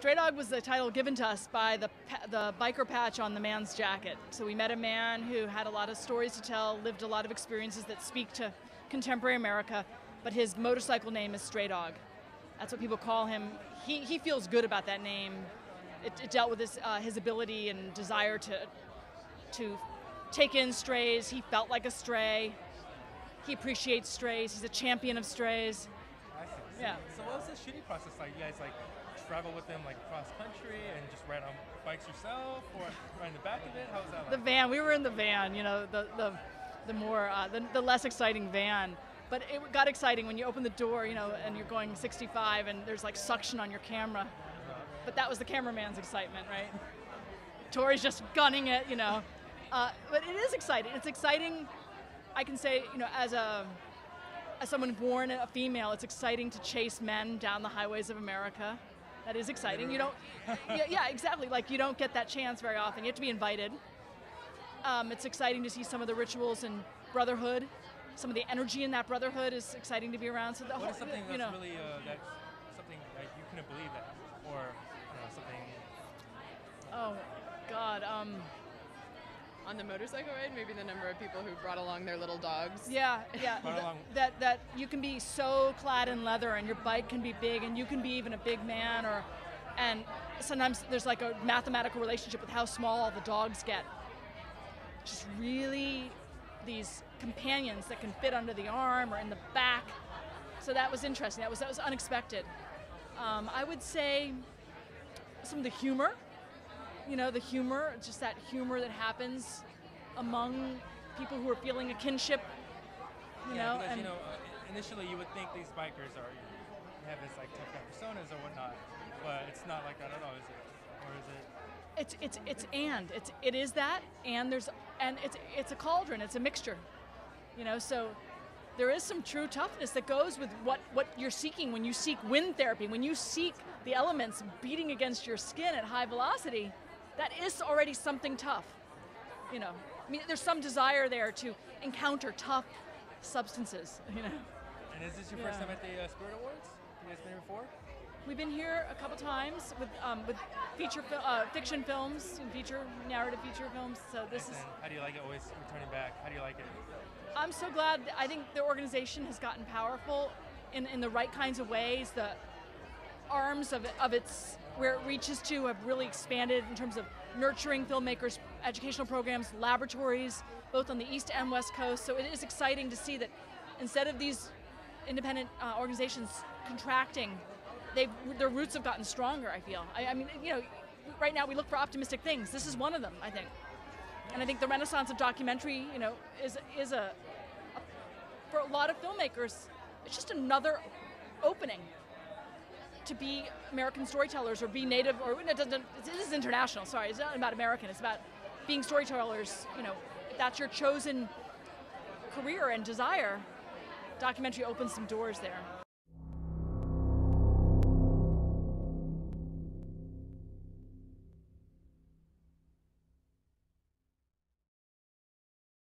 Stray Dog was the title given to us by the, the biker patch on the man's jacket. So we met a man who had a lot of stories to tell, lived a lot of experiences that speak to contemporary America, but his motorcycle name is Stray Dog. That's what people call him. He, he feels good about that name. It, it dealt with his, uh, his ability and desire to, to take in strays. He felt like a stray. He appreciates strays. He's a champion of strays. I see. Yeah. So what was the shooting process like? You guys like travel with them like cross country and just ride on bikes yourself, or ride in the back of it? How was that The van, we were in the van, you know, the, the, the more, uh, the, the less exciting van. But it got exciting when you open the door, you know, and you're going 65 and there's like suction on your camera. But that was the cameraman's excitement, right? Tori's just gunning it, you know. Uh, but it is exciting. It's exciting, I can say, you know, as a, as someone born a female, it's exciting to chase men down the highways of America. That is exciting. You don't, yeah, yeah, exactly. Like you don't get that chance very often. You have to be invited. Um, it's exciting to see some of the rituals and brotherhood. Some of the energy in that brotherhood is exciting to be around. So the What whole, is something you that's know, really uh, that's something that you couldn't believe that, or don't know, something? oh God, um, On the motorcycle ride, maybe the number of people who brought along their little dogs. yeah, yeah. Th- that that you can be so clad in leather, and your bike can be big, and you can be even a big man, or and sometimes there's like a mathematical relationship with how small all the dogs get. Just really these companions that can fit under the arm or in the back. So that was interesting. That was that was unexpected. Um, I would say some of the humor. You know, the humor, just that humor that happens among people who are feeling a kinship. You yeah, know, because and you know, uh, initially you would think these bikers are have this like tough guy personas or whatnot, but it's not like that at all, is it? Or is it? it's it's it's and it's it is that and there's and it's it's a cauldron. It's a mixture. You know, so there is some true toughness that goes with what, what you're seeking when you seek wind therapy, when you seek the elements beating against your skin at high velocity, that is already something tough. You know, I mean, there's some desire there to encounter tough substances, you know. And is this your first time at the uh, Spirit Awards? You guys been here before? We've been here a couple times with, um, with feature fil- uh, fiction films and feature, narrative feature films, so this is, how do you like it always returning back? How do you like it? I'm so glad. I think the organization has gotten powerful in, in the right kinds of ways. The arms of, of its where it reaches to have really expanded in terms of nurturing filmmakers, educational programs, laboratories, both on the east and west coast. So it is exciting to see that instead of these independent uh, organizations contracting, their roots have gotten stronger. I feel. I, I mean, you know, right now we look for optimistic things. This is one of them. I think. And I think the renaissance of documentary, you know, is is a, a for a lot of filmmakers, it's just another opening to be American storytellers or be native or it doesn't. This is international. Sorry, it's not about American. It's about being storytellers. You know, if that's your chosen career and desire, documentary opens some doors there.